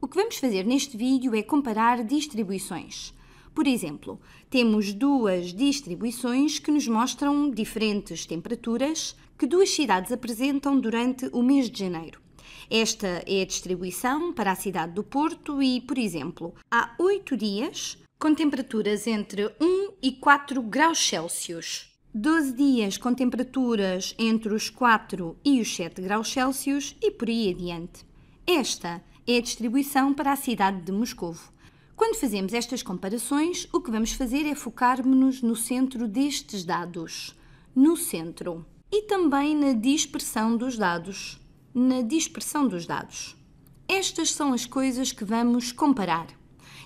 O que vamos fazer neste vídeo é comparar distribuições. Por exemplo, temos duas distribuições que nos mostram diferentes temperaturas que duas cidades apresentam durante o mês de janeiro. Esta é a distribuição para a cidade do Porto e, por exemplo, há oito dias com temperaturas entre 1 e 4 graus Celsius. 12 dias com temperaturas entre os 4 e os 7 graus Celsius e por aí adiante. Esta é a distribuição para a cidade de Moscovo. Quando fazemos estas comparações, o que vamos fazer é focar-nos no centro destes dados, no centro, e também na dispersão dos dados, na dispersão dos dados. Estas são as coisas que vamos comparar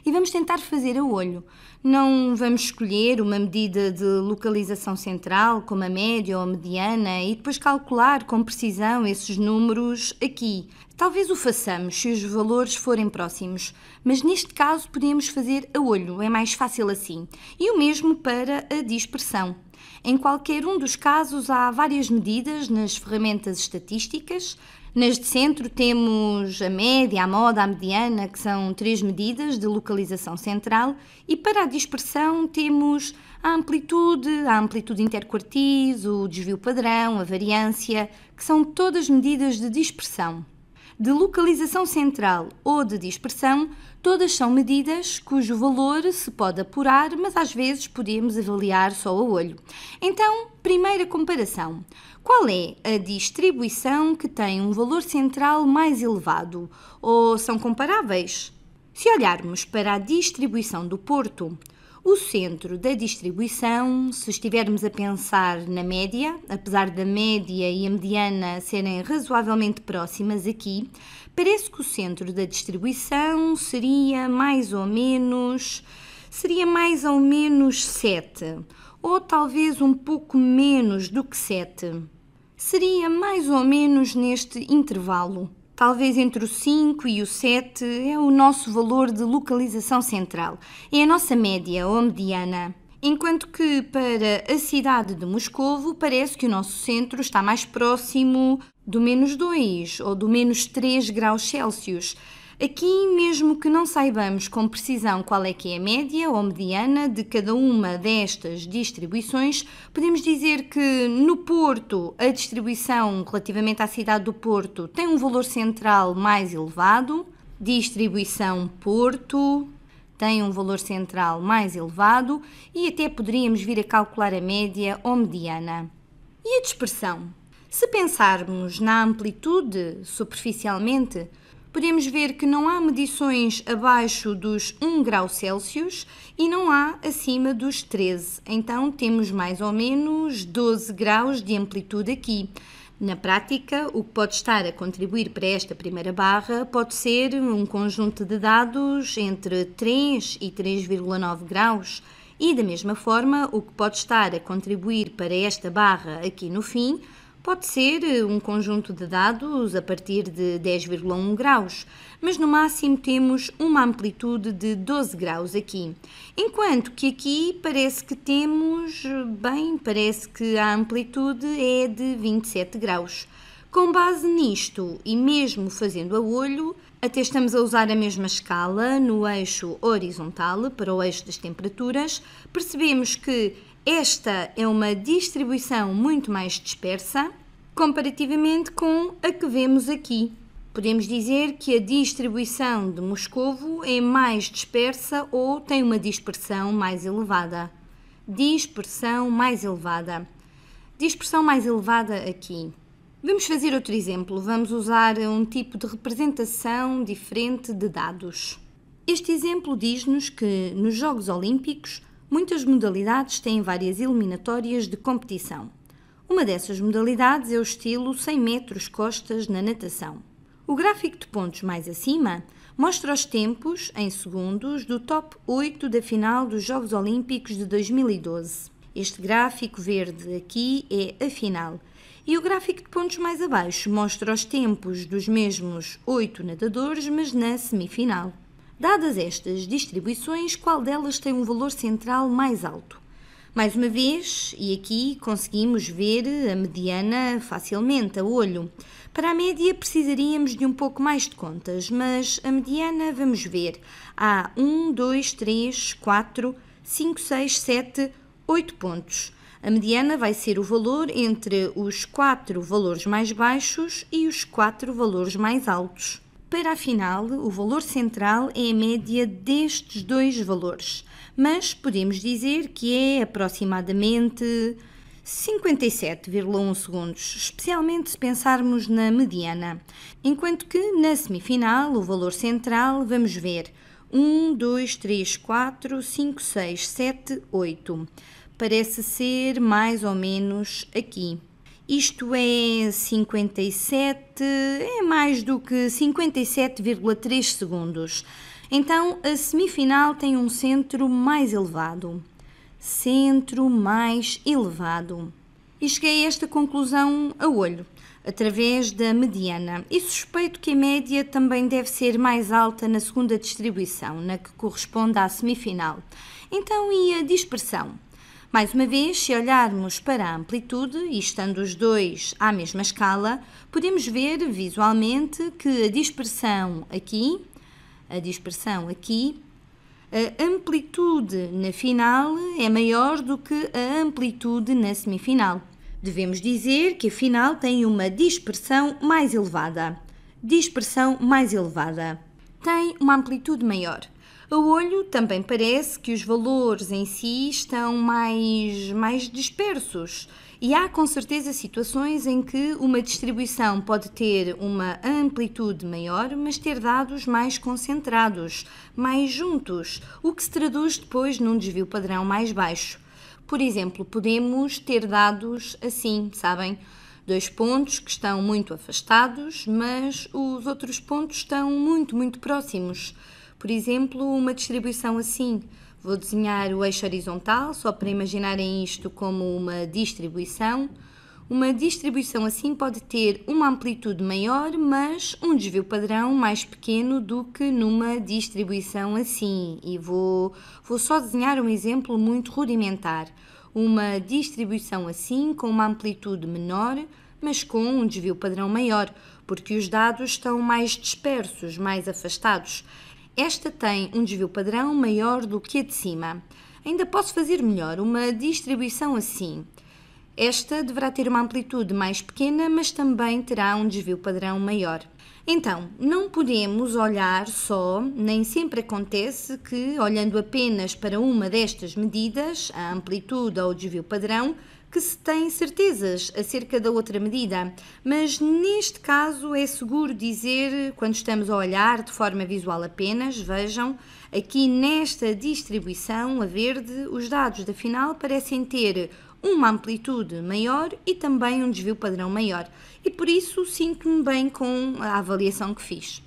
e vamos tentar fazer a olho. Não vamos escolher uma medida de localização central, como a média ou a mediana, e depois calcular com precisão esses números aqui. Talvez o façamos se os valores forem próximos, mas neste caso podemos fazer a olho, é mais fácil assim. E o mesmo para a dispersão. Em qualquer um dos casos, há várias medidas nas ferramentas estatísticas. Nas de centro temos a média, a moda, a mediana, que são três medidas de localização central, e para a dispersão temos a amplitude, a amplitude interquartis, o desvio padrão, a variância, que são todas medidas de dispersão de localização central ou de dispersão, todas são medidas cujo valor se pode apurar, mas às vezes podemos avaliar só a olho. Então, primeira comparação. Qual é a distribuição que tem um valor central mais elevado? Ou são comparáveis? Se olharmos para a distribuição do Porto, o centro da distribuição, se estivermos a pensar na média, apesar da média e a mediana serem razoavelmente próximas aqui, parece que o centro da distribuição seria mais ou menos seria mais ou menos 7, ou talvez um pouco menos do que 7. Seria mais ou menos neste intervalo. Talvez entre o 5 e o 7 é o nosso valor de localização central, é a nossa média ou mediana. Enquanto que para a cidade de Moscovo parece que o nosso centro está mais próximo do menos 2 ou do menos 3 graus Celsius, Aqui, mesmo que não saibamos com precisão qual é que é a média ou mediana de cada uma destas distribuições, podemos dizer que no Porto a distribuição relativamente à cidade do Porto tem um valor central mais elevado, distribuição Porto tem um valor central mais elevado e até poderíamos vir a calcular a média ou mediana. E a dispersão? Se pensarmos na amplitude superficialmente, podemos ver que não há medições abaixo dos 1 grau Celsius e não há acima dos 13. Então temos mais ou menos 12 graus de amplitude aqui. Na prática, o que pode estar a contribuir para esta primeira barra pode ser um conjunto de dados entre 3 e 3,9 graus. E da mesma forma, o que pode estar a contribuir para esta barra aqui no fim Pode ser eh, um conjunto de dados a partir de 10,1 graus, mas no máximo temos uma amplitude de 12 graus aqui. Enquanto que aqui parece que temos, bem, parece que a amplitude é de 27 graus. Com base nisto e mesmo fazendo a olho, até estamos a usar a mesma escala no eixo horizontal para o eixo das temperaturas, percebemos que esta é uma distribuição muito mais dispersa comparativamente com a que vemos aqui. Podemos dizer que a distribuição de Moscovo é mais dispersa ou tem uma dispersão mais elevada. Dispersão mais elevada. Dispersão mais elevada aqui. Vamos fazer outro exemplo. Vamos usar um tipo de representação diferente de dados. Este exemplo diz-nos que nos Jogos Olímpicos Muitas modalidades têm várias eliminatórias de competição. Uma dessas modalidades é o estilo 100 metros costas na natação. O gráfico de pontos mais acima mostra os tempos, em segundos, do top 8 da final dos Jogos Olímpicos de 2012. Este gráfico verde aqui é a final. E o gráfico de pontos mais abaixo mostra os tempos dos mesmos 8 nadadores, mas na semifinal. Dadas estas distribuições, qual delas tem um valor central mais alto? Mais uma vez, e aqui conseguimos ver a mediana facilmente, a olho. Para a média precisaríamos de um pouco mais de contas, mas a mediana vamos ver. Há 1, 2, 3, 4, 5, 6, 7, 8 pontos. A mediana vai ser o valor entre os quatro valores mais baixos e os quatro valores mais altos. Para a final, o valor central é a média destes dois valores, mas podemos dizer que é aproximadamente 57,1 segundos, especialmente se pensarmos na mediana, enquanto que na semifinal, o valor central, vamos ver 1, 2, 3, 4, 5, 6, 7, 8 parece ser mais ou menos aqui. Isto é 57, é mais do que 57,3 segundos. Então a semifinal tem um centro mais elevado. Centro mais elevado. E cheguei a esta conclusão a olho, através da mediana, e suspeito que a média também deve ser mais alta na segunda distribuição, na que corresponde à semifinal. Então, e a dispersão? Mais uma vez, se olharmos para a amplitude e estando os dois à mesma escala, podemos ver visualmente que a dispersão aqui, a dispersão aqui, a amplitude na final é maior do que a amplitude na semifinal. Devemos dizer que a final tem uma dispersão mais elevada. Dispersão mais elevada. Tem uma amplitude maior. A olho também parece que os valores em si estão mais, mais dispersos. E há com certeza situações em que uma distribuição pode ter uma amplitude maior, mas ter dados mais concentrados, mais juntos, o que se traduz depois num desvio padrão mais baixo. Por exemplo, podemos ter dados assim, sabem? Dois pontos que estão muito afastados, mas os outros pontos estão muito, muito próximos. Por exemplo, uma distribuição assim. Vou desenhar o eixo horizontal, só para imaginarem isto como uma distribuição. Uma distribuição assim pode ter uma amplitude maior, mas um desvio padrão mais pequeno do que numa distribuição assim. E vou, vou só desenhar um exemplo muito rudimentar. Uma distribuição assim com uma amplitude menor, mas com um desvio padrão maior, porque os dados estão mais dispersos, mais afastados. Esta tem um desvio padrão maior do que a de cima. Ainda posso fazer melhor, uma distribuição assim. Esta deverá ter uma amplitude mais pequena, mas também terá um desvio padrão maior. Então, não podemos olhar só, nem sempre acontece que, olhando apenas para uma destas medidas, a amplitude ou o desvio padrão, que se tem certezas acerca da outra medida, mas neste caso é seguro dizer, quando estamos a olhar de forma visual apenas, vejam, aqui nesta distribuição a verde, os dados da final parecem ter uma amplitude maior e também um desvio padrão maior, e por isso sinto-me bem com a avaliação que fiz.